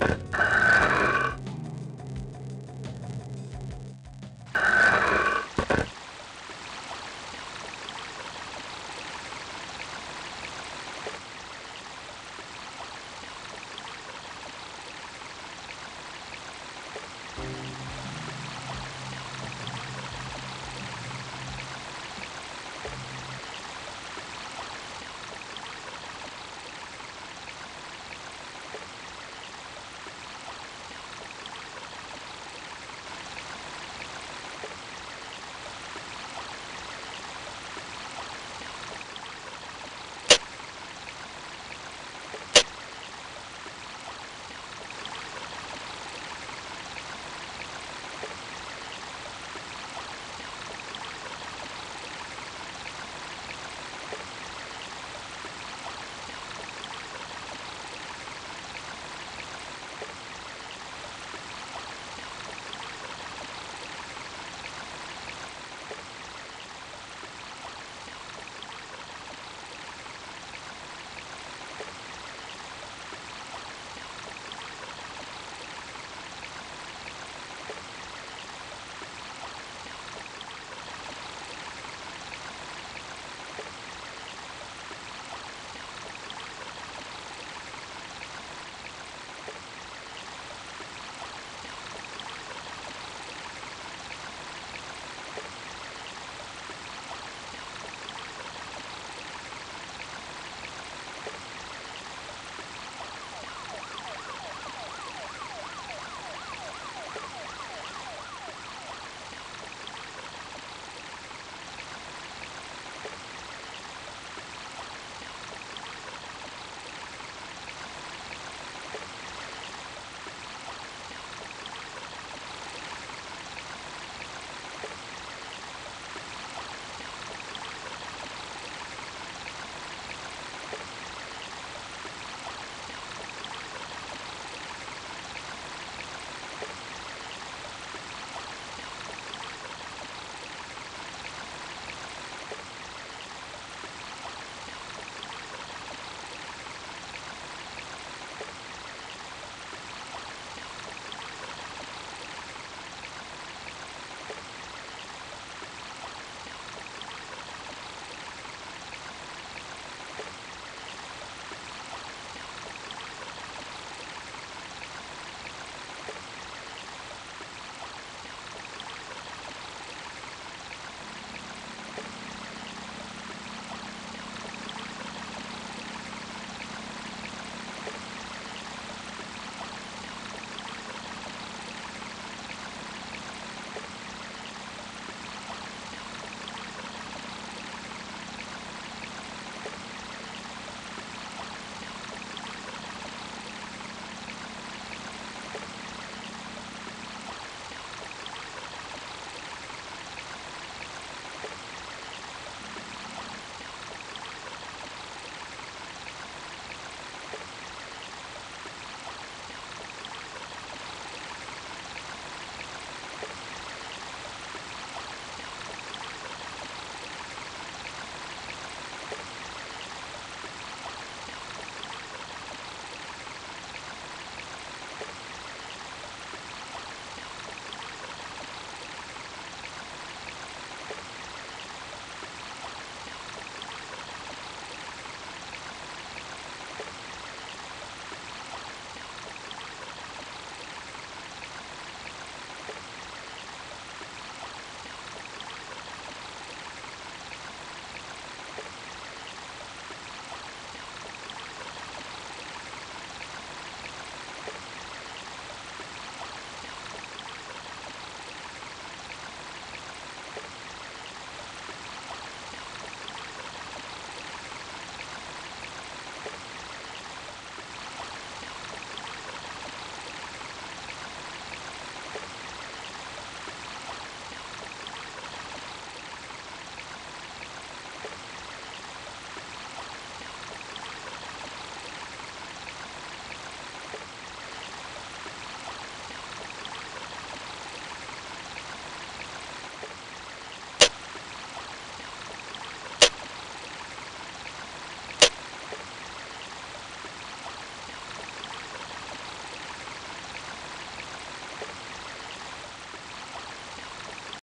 Ha ha ha!